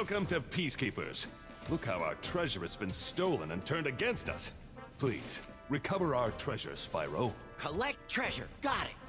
Welcome to Peacekeepers. Look how our treasure has been stolen and turned against us. Please, recover our treasure, Spyro. Collect treasure. Got it.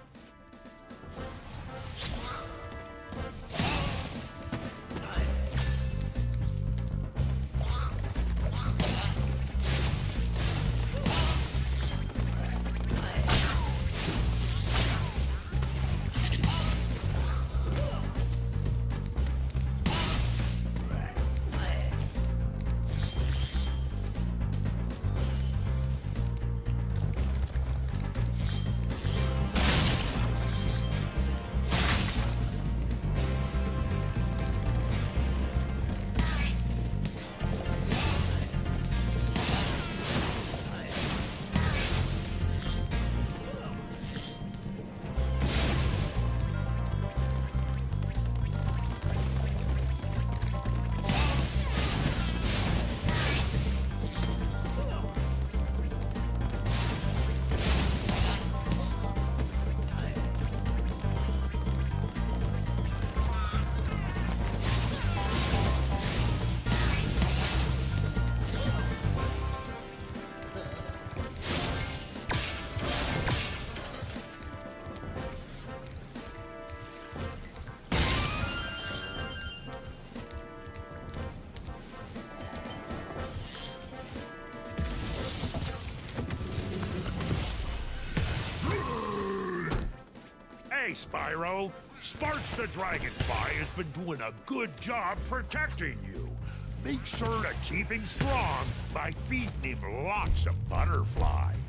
Hey, Spyro. Sparx the Dragonfly has been doing a good job protecting you. Make sure to keep him strong by feeding him lots of butterflies.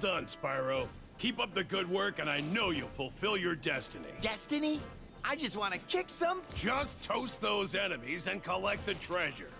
Done, Spyro. Keep up the good work, and I know you'll fulfill your destiny. Destiny? I just want to kick some. Just toast those enemies and collect the treasure.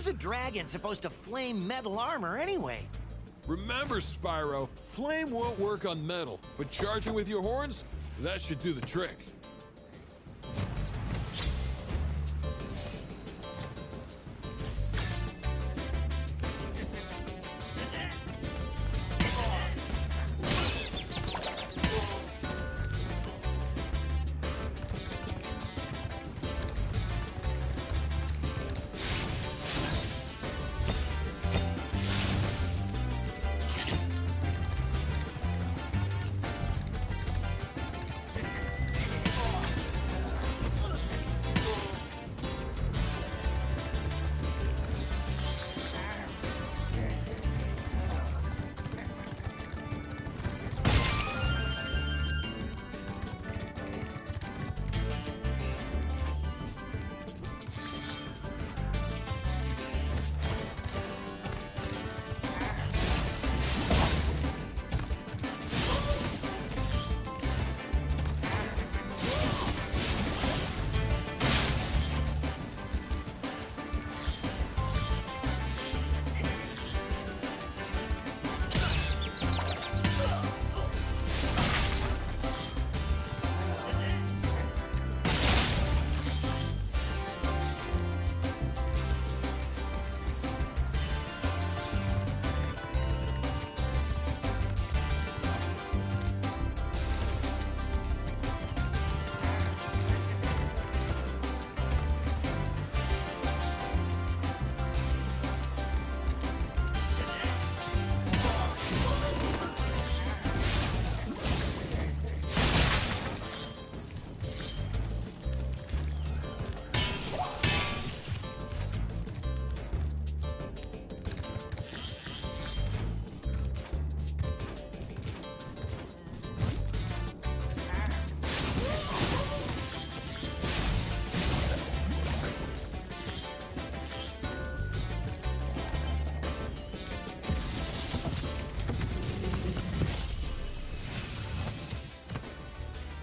How's a dragon supposed to flame metal armor anyway? Remember, Spyro, flame won't work on metal, but charging with your horns, that should do the trick.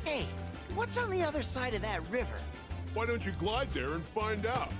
Hey, what's on the other side of that river? Why don't you glide there and find out?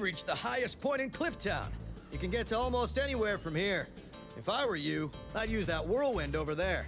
We've reached the highest point in Clifftown. You can get to almost anywhere from here. If I were you, I'd use that whirlwind over there.